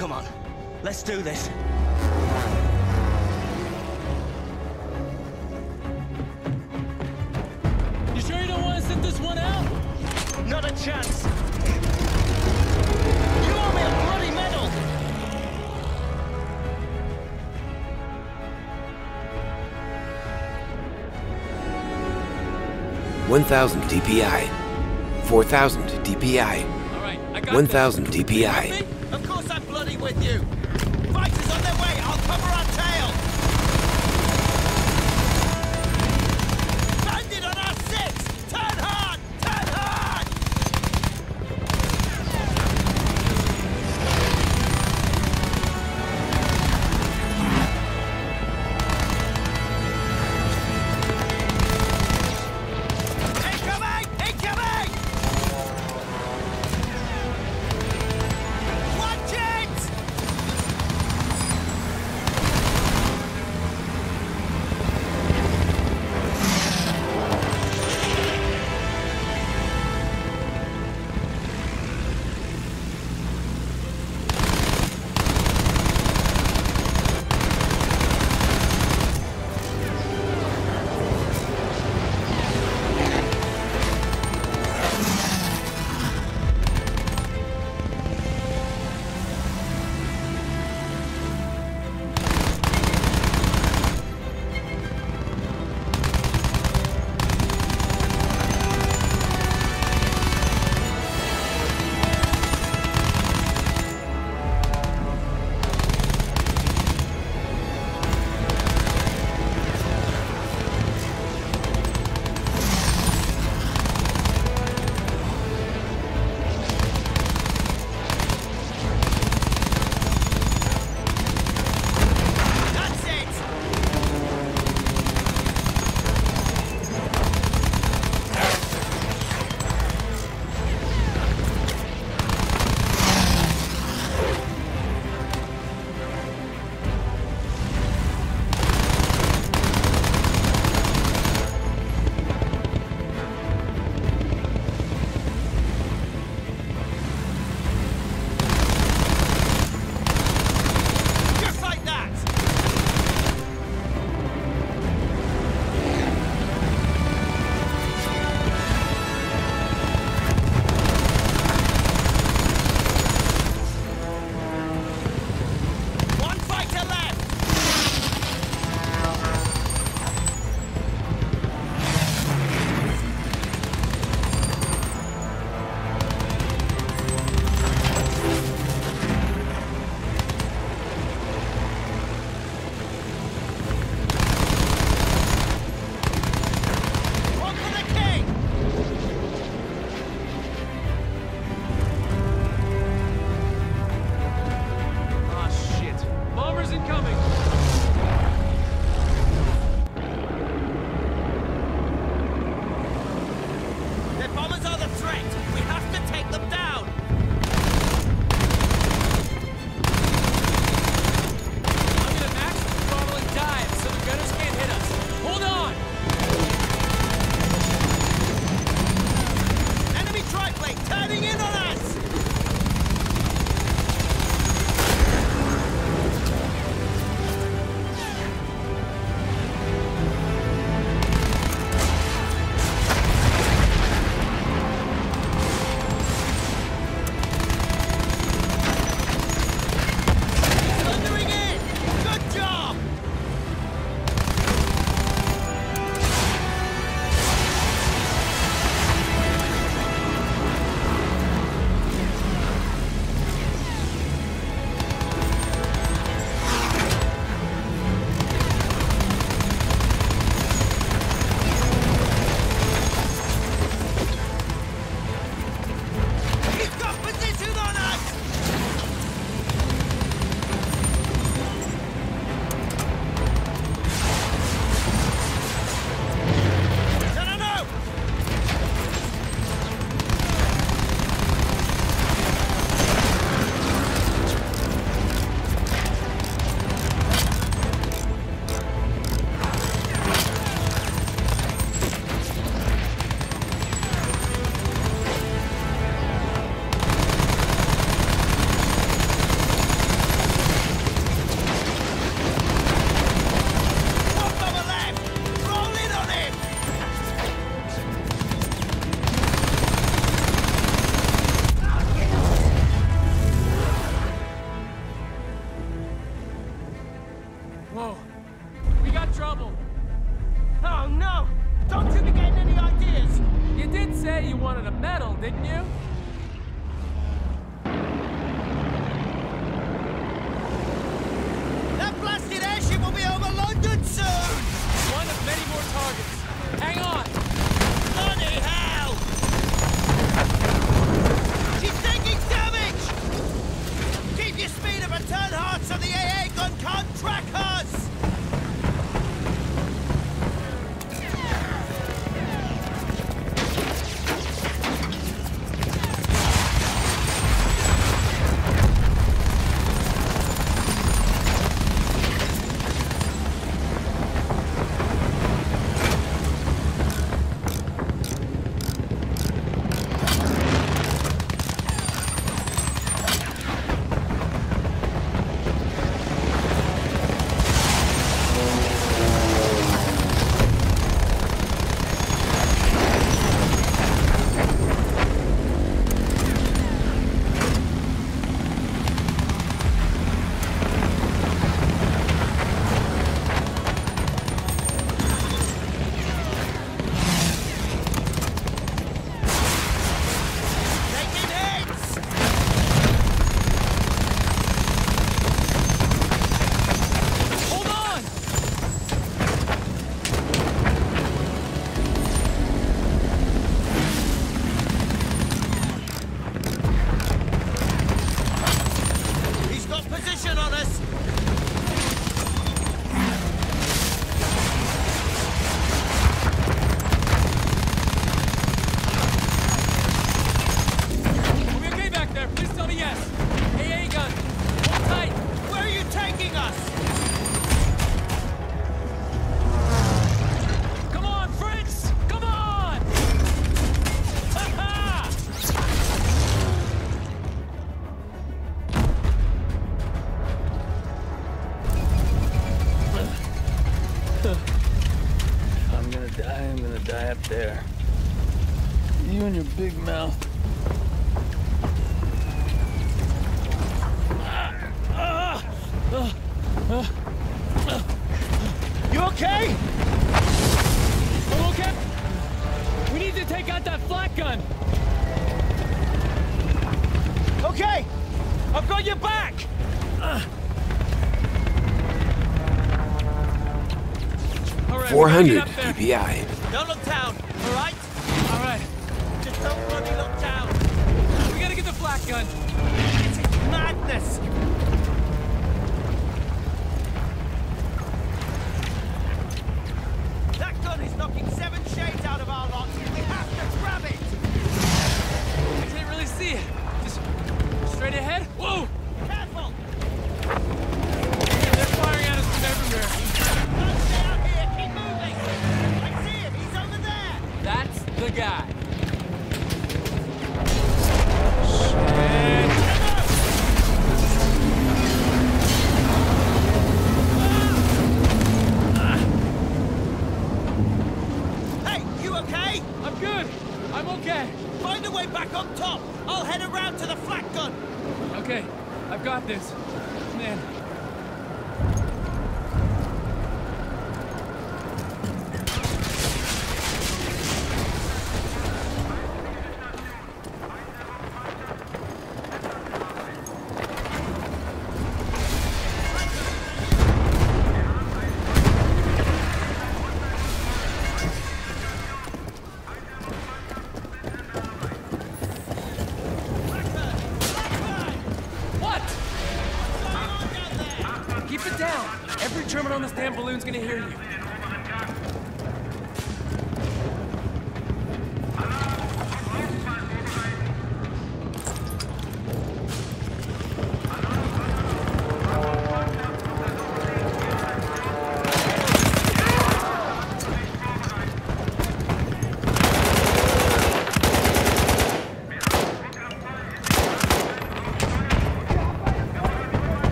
Come on, let's do this. You sure you don't want to sit this one out? Not a chance. You owe me a bloody medal. One thousand DPI. Four thousand DPI. All right, I got One this. thousand You DPI. With you. Fighters on their way. I'll cover our tail. Whoa. there. You and your big mouth. You okay? I'm okay. We need to take out that flak gun. Okay, I've got your back. right, 400 DPI. Don't look down, all right? All right. Just don't bloody look down. We gotta get the flak gun. It's madness. way back on top. I'll head around to the flak gun. Okay, I've got this. everyone's gonna hear you.